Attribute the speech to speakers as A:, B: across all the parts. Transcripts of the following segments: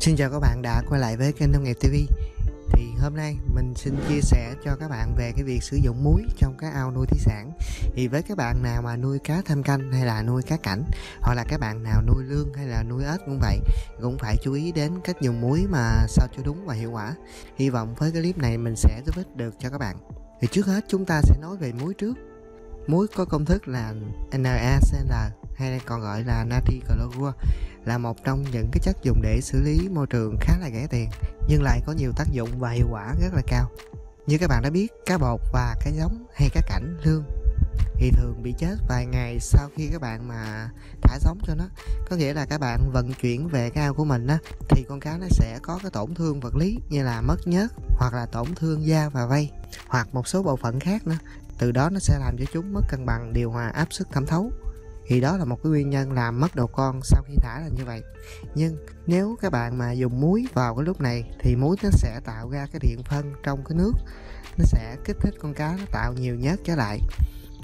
A: Xin chào các bạn đã quay lại với kênh Nông nghiệp TV Thì hôm nay mình xin chia sẻ cho các bạn về cái việc sử dụng muối trong các ao nuôi thủy sản. Thì với các bạn nào mà nuôi cá thâm canh hay là nuôi cá cảnh, Hoặc là các bạn nào nuôi lương hay là nuôi ếch cũng vậy, Cũng phải chú ý đến cách dùng muối mà sao cho đúng và hiệu quả. Hy vọng với cái clip này mình sẽ giúp ích được cho các bạn. Thì trước hết chúng ta sẽ nói về muối trước. Muối có công thức là NaCl hay còn gọi là natri clorua là một trong những cái chất dùng để xử lý môi trường khá là rẻ tiền, nhưng lại có nhiều tác dụng và hiệu quả rất là cao. Như các bạn đã biết, cá bột và cá giống hay cá cảnh lương thì thường bị chết vài ngày sau khi các bạn mà thả giống cho nó. Có nghĩa là các bạn vận chuyển về cái ao của mình á, thì con cá nó sẽ có cái tổn thương vật lý như là mất nhớt hoặc là tổn thương da và vây, hoặc một số bộ phận khác nữa. Từ đó nó sẽ làm cho chúng mất cân bằng, điều hòa áp suất thẩm thấu thì đó là một cái nguyên nhân làm mất đầu con sau khi thả là như vậy. Nhưng nếu các bạn mà dùng muối vào cái lúc này, thì muối nó sẽ tạo ra cái điện phân trong cái nước. Nó sẽ kích thích con cá, nó tạo nhiều nhớt trở lại.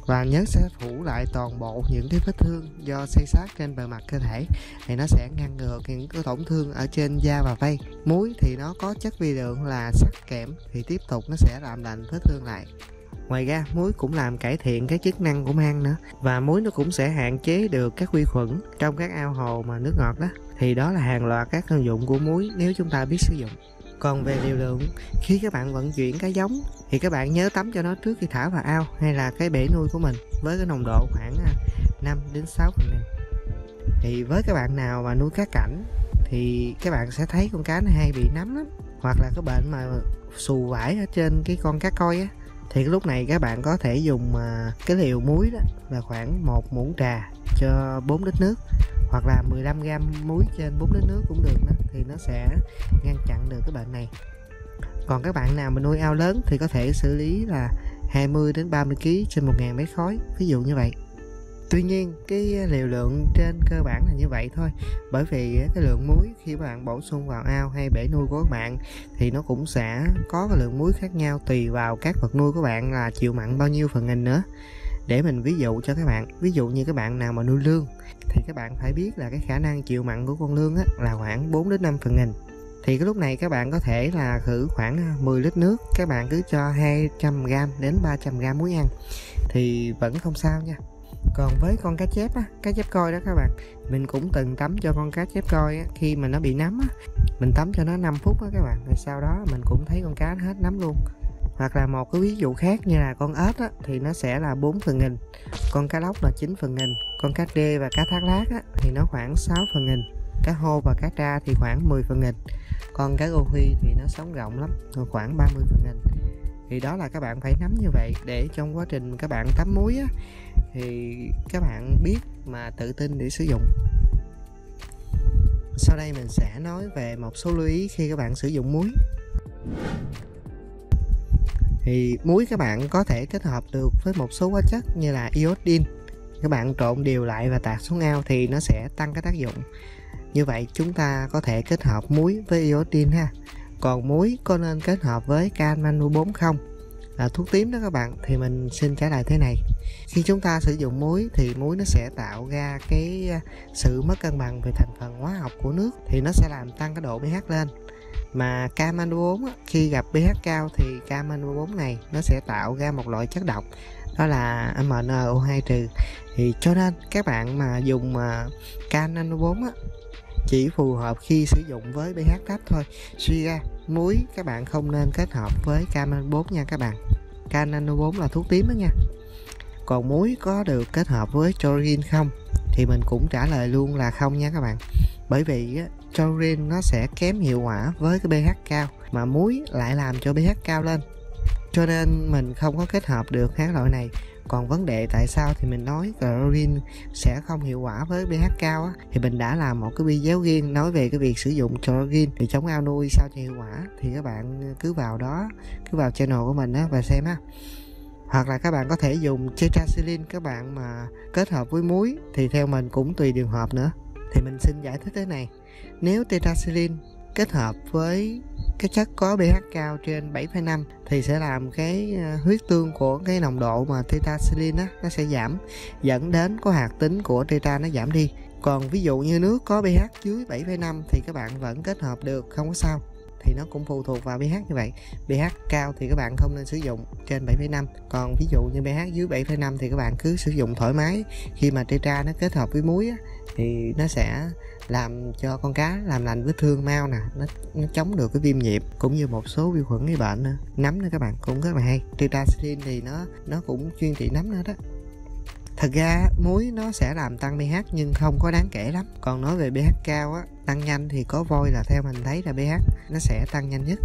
A: Và nhớt sẽ phủ lại toàn bộ những cái vết thương do xây sát trên bề mặt cơ thể. Thì nó sẽ ngăn ngừa những cái tổn thương ở trên da và vây muối thì nó có chất vi lượng là sắt kẽm, thì tiếp tục nó sẽ làm lành vết thương lại. Ngoài ra, muối cũng làm cải thiện cái chức năng của mang nữa và muối nó cũng sẽ hạn chế được các vi khuẩn trong các ao hồ mà nước ngọt đó. Thì đó là hàng loạt các công dụng của muối nếu chúng ta biết sử dụng. Còn về liều lượng, khi các bạn vận chuyển cá giống thì các bạn nhớ tắm cho nó trước khi thả vào ao hay là cái bể nuôi của mình với cái nồng độ khoảng à, 5 đến 6 phần nghìn. Thì với các bạn nào mà nuôi cá cảnh thì các bạn sẽ thấy con cá nó hay bị nấm lắm hoặc là cái bệnh mà xù vải ở trên cái con cá coi á thì lúc này các bạn có thể dùng à, cái liều muối đó là khoảng một muỗng trà cho 4 lít nước, hoặc là 15 gram muối trên 4 lít nước cũng được đó, thì nó sẽ ngăn chặn được cái bệnh này. Còn các bạn nào mà nuôi ao lớn thì có thể xử lý là 20 đến 30 kg trên 1.000 mét khối, ví dụ như vậy tuy nhiên cái liều lượng trên cơ bản là như vậy thôi. Bởi vì cái lượng muối khi bạn bổ sung vào ao hay bể nuôi của các bạn thì nó cũng sẽ có cái lượng muối khác nhau tùy vào các vật nuôi của bạn là chịu mặn bao nhiêu phần nghìn nữa. Để mình ví dụ cho các bạn ví dụ như các bạn nào mà nuôi lương thì các bạn phải biết là cái khả năng chịu mặn của con lương á, là khoảng 4 đến 5 phần nghìn. Thì cái lúc này các bạn có thể là khử khoảng 10 lít nước các bạn cứ cho 200 g đến 300 g muối ăn. Thì vẫn không sao nha còn với con cá chép á cá chép coi đó các bạn. Mình cũng từng tắm cho con cá chép coi á, khi mà nó bị nấm á. Mình tắm cho nó 5 phút á các bạn rồi sau đó mình cũng thấy con cá hết nấm luôn. Hoặc là một cái ví dụ khác như là con ếch á, thì nó sẽ là 4 phần nghìn con cá lóc là 9 phần nghìn con cá đê và cá thác lát á, thì nó khoảng 6 phần nghìn cá hô và cá tra thì khoảng 10 phần nghìn còn cá gô phi thì nó sống rộng lắm khoảng 30 phần nghìn thì đó là các bạn phải nắm như vậy để trong quá trình các bạn tắm muối á, thì các bạn biết mà tự tin để sử dụng. Sau đây mình sẽ nói về một số lưu ý khi các bạn sử dụng muối. Thì muối các bạn có thể kết hợp được với một số hóa chất như là iodine. Các bạn trộn đều lại và tạt xuống ao thì nó sẽ tăng cái tác dụng. Như vậy chúng ta có thể kết hợp muối với iodine ha còn muối có nên kết hợp với can 4 không? Là thuốc tím đó các bạn, thì mình xin trả lời thế này. Khi chúng ta sử dụng muối thì muối nó sẽ tạo ra cái à, sự mất cân bằng về thành phần hóa học của nước thì nó sẽ làm tăng cái độ pH lên. Mà K4 khi gặp pH cao thì K4 này nó sẽ tạo ra một loại chất độc, đó là MnO2 trừ. Thì cho nên các bạn mà dùng à, K4 chỉ phù hợp khi sử dụng với pH thấp thôi. Suy ra, muối, các bạn không nên kết hợp với canan 4 nha các bạn. Canan 4 là thuốc tím đó nha. Còn muối có được kết hợp với choline không? Thì mình cũng trả lời luôn là không nha các bạn. Bởi vì choline nó sẽ kém hiệu quả với cái pH cao, mà muối lại làm cho pH cao lên cho nên mình không có kết hợp được hai loại này. Còn vấn đề tại sao thì mình nói chlorine sẽ không hiệu quả với pH cao á, thì mình đã làm một cái video riêng nói về cái việc sử dụng chlorine thì chống ao nuôi sao cho hiệu quả? Thì các bạn cứ vào đó cứ vào channel của mình á và xem á. Hoặc là các bạn có thể dùng tetracycline các bạn mà kết hợp với muối thì theo mình cũng tùy trường hợp nữa. Thì mình xin giải thích thế này. Nếu tetracycline kết hợp với cái chất có pH cao trên 7,5 thì sẽ làm cái ờ, huyết tương của cái nồng độ mà tetraxylin á nó sẽ giảm dẫn đến có hạt tính của tetra nó giảm đi. Còn ví dụ như nước có pH dưới 7,5 thì các bạn vẫn kết hợp được không có sao thì nó cũng phụ thuộc vào pH như vậy. pH cao thì các bạn không nên sử dụng trên 7,5 còn ví dụ như pH dưới 7,5 thì các bạn cứ sử dụng thoải mái. Khi mà tetra nó kết hợp với muối á, thì nó sẽ làm cho con cá làm lành vết thương mau nè nó, nó chống được cái viêm nhiễm cũng như một số vi khuẩn gây bệnh nữa. Nấm nữa các bạn cũng rất là hay. Tetracycline thì nó nó cũng chuyên trị nấm nữa đó thật ra muối nó sẽ làm tăng pH nhưng không có đáng kể lắm. Còn nói về pH cao á, tăng nhanh thì có voi là theo mình thấy là pH nó sẽ tăng nhanh nhất.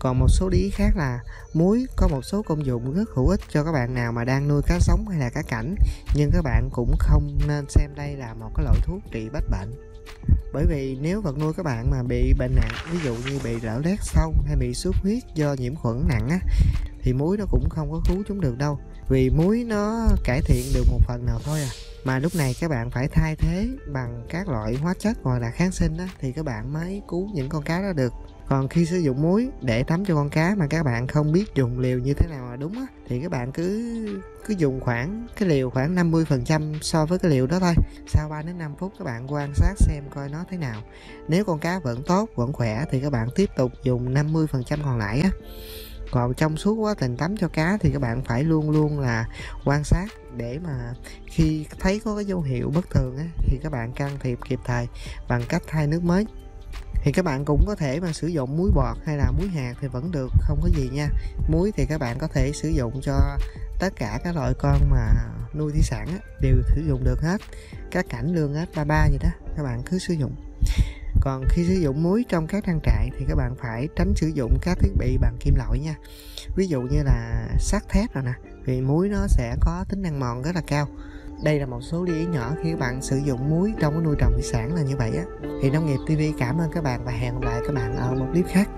A: Còn một số lý khác là muối có một số công dụng rất hữu ích cho các bạn nào mà đang nuôi cá sống hay là cá cảnh, nhưng các bạn cũng không nên xem đây là một cái loại thuốc trị bách bệnh. Bởi vì nếu vật nuôi các bạn mà bị bệnh nặng, ví dụ như bị lở lét sâu hay bị xuất huyết do nhiễm khuẩn nặng á thì muối nó cũng không có cứu chúng được đâu. Vì muối nó cải thiện được một phần nào thôi à. Mà lúc này các bạn phải thay thế bằng các loại hóa chất hoặc là kháng sinh đó, thì các bạn mới cứu những con cá đó được. Còn khi sử dụng muối để tắm cho con cá mà các bạn không biết dùng liều như thế nào là đúng á, thì các bạn cứ cứ dùng khoảng, cái liều khoảng 50% so với cái liều đó thôi. Sau 3 đến 5 phút các bạn quan sát xem coi nó thế nào. Nếu con cá vẫn tốt, vẫn khỏe thì các bạn tiếp tục dùng 50% còn lại á còn trong suốt quá trình tắm cho cá thì các bạn phải luôn luôn là quan sát để mà khi thấy có cái dấu hiệu bất thường á, thì các bạn can thiệp kịp thời bằng cách thay nước mới. Thì các bạn cũng có thể mà sử dụng muối bọt hay là muối hạt thì vẫn được không có gì nha. Muối thì các bạn có thể sử dụng cho tất cả các loại con mà nuôi thủy sản á, đều sử dụng được hết. Các cảnh lương ếch ba ba gì đó các bạn cứ sử dụng còn khi sử dụng muối trong các trang trại thì các bạn phải tránh sử dụng các thiết bị bằng kim loại nha. Ví dụ như là sắt thép rồi nè, vì muối nó sẽ có tính năng mòn rất là cao. Đây là một số lưu ý nhỏ khi các bạn sử dụng muối trong cái nuôi trồng thủy sản là như vậy á. Thì nông nghiệp tv cảm ơn các bạn và hẹn gặp lại các bạn ở một clip khác.